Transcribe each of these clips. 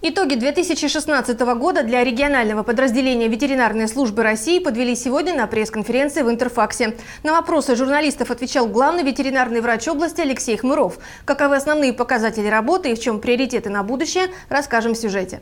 Итоги 2016 года для регионального подразделения ветеринарной службы России подвели сегодня на пресс-конференции в Интерфаксе. На вопросы журналистов отвечал главный ветеринарный врач области Алексей Хмыров. Каковы основные показатели работы и в чем приоритеты на будущее, расскажем в сюжете.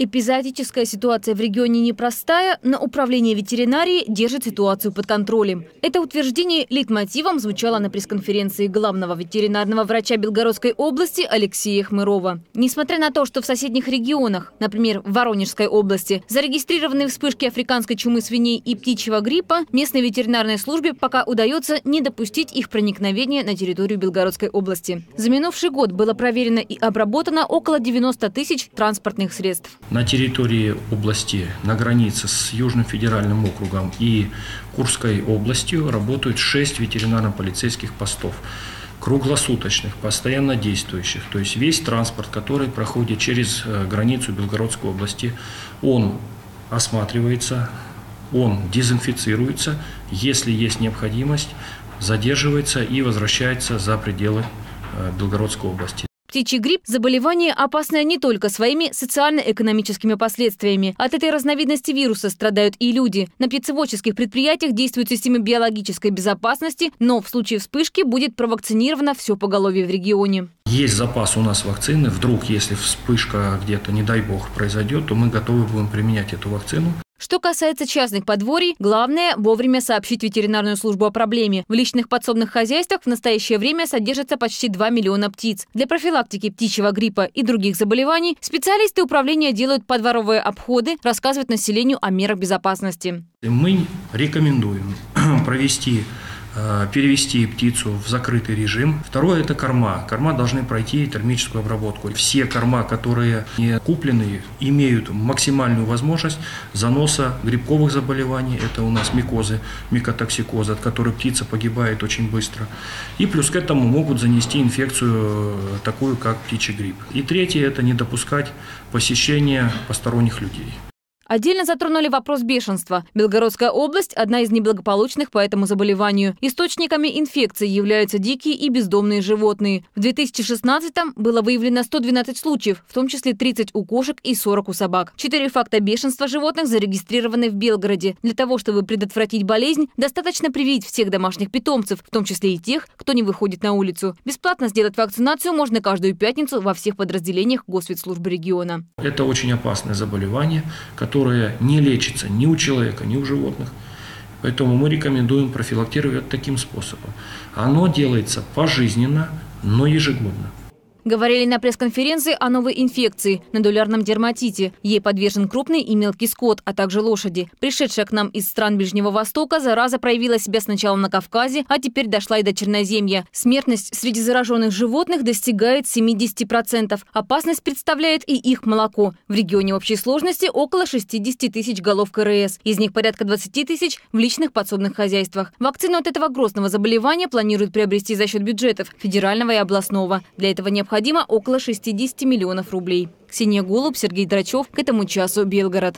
Эпизодическая ситуация в регионе непростая, но управление ветеринарии держит ситуацию под контролем. Это утверждение лейтмотивом звучало на пресс-конференции главного ветеринарного врача Белгородской области Алексея Хмырова. Несмотря на то, что в соседних регионах, например, в Воронежской области, зарегистрированы вспышки африканской чумы свиней и птичьего гриппа, местной ветеринарной службе пока удается не допустить их проникновения на территорию Белгородской области. За минувший год было проверено и обработано около 90 тысяч транспортных средств. На территории области, на границе с Южным федеральным округом и Курской областью работают 6 ветеринарно-полицейских постов круглосуточных, постоянно действующих. То есть весь транспорт, который проходит через э, границу Белгородской области, он осматривается, он дезинфицируется, если есть необходимость, задерживается и возвращается за пределы э, Белгородской области. Птичий грипп – заболевание опасное не только своими социально-экономическими последствиями. От этой разновидности вируса страдают и люди. На птицеводческих предприятиях действует система биологической безопасности, но в случае вспышки будет провакцинировано все поголовье в регионе. Есть запас у нас вакцины. Вдруг, если вспышка где-то, не дай бог, произойдет, то мы готовы будем применять эту вакцину. Что касается частных подворий, главное – вовремя сообщить ветеринарную службу о проблеме. В личных подсобных хозяйствах в настоящее время содержится почти 2 миллиона птиц. Для профилактики птичьего гриппа и других заболеваний специалисты управления делают подворовые обходы, рассказывают населению о мерах безопасности. Мы рекомендуем провести перевести птицу в закрытый режим. Второе – это корма. Корма должны пройти термическую обработку. Все корма, которые не куплены, имеют максимальную возможность заноса грибковых заболеваний. Это у нас микозы, микотоксикозы, от которой птица погибает очень быстро. И плюс к этому могут занести инфекцию э, такую, как птичий грипп. И третье – это не допускать посещения посторонних людей. Отдельно затронули вопрос бешенства. Белгородская область – одна из неблагополучных по этому заболеванию. Источниками инфекции являются дикие и бездомные животные. В 2016-м было выявлено 112 случаев, в том числе 30 у кошек и 40 у собак. Четыре факта бешенства животных зарегистрированы в Белгороде. Для того, чтобы предотвратить болезнь, достаточно привить всех домашних питомцев, в том числе и тех, кто не выходит на улицу. Бесплатно сделать вакцинацию можно каждую пятницу во всех подразделениях Госветслужбы региона. Это очень опасное заболевание, которое которая не лечится ни у человека, ни у животных. Поэтому мы рекомендуем профилактировать таким способом. Оно делается пожизненно, но ежегодно. Говорили на пресс-конференции о новой инфекции – надулярном дерматите. Ей подвержен крупный и мелкий скот, а также лошади. Пришедшая к нам из стран Ближнего Востока, зараза проявила себя сначала на Кавказе, а теперь дошла и до Черноземья. Смертность среди зараженных животных достигает 70%. Опасность представляет и их молоко. В регионе общей сложности около 60 тысяч голов КРС. Из них порядка 20 тысяч в личных подсобных хозяйствах. Вакцину от этого грозного заболевания планируют приобрести за счет бюджетов федерального и областного. Для этого необходимо необходимо около 60 миллионов рублей. Ксения Голуб, Сергей Драчев. К этому часу Белгород.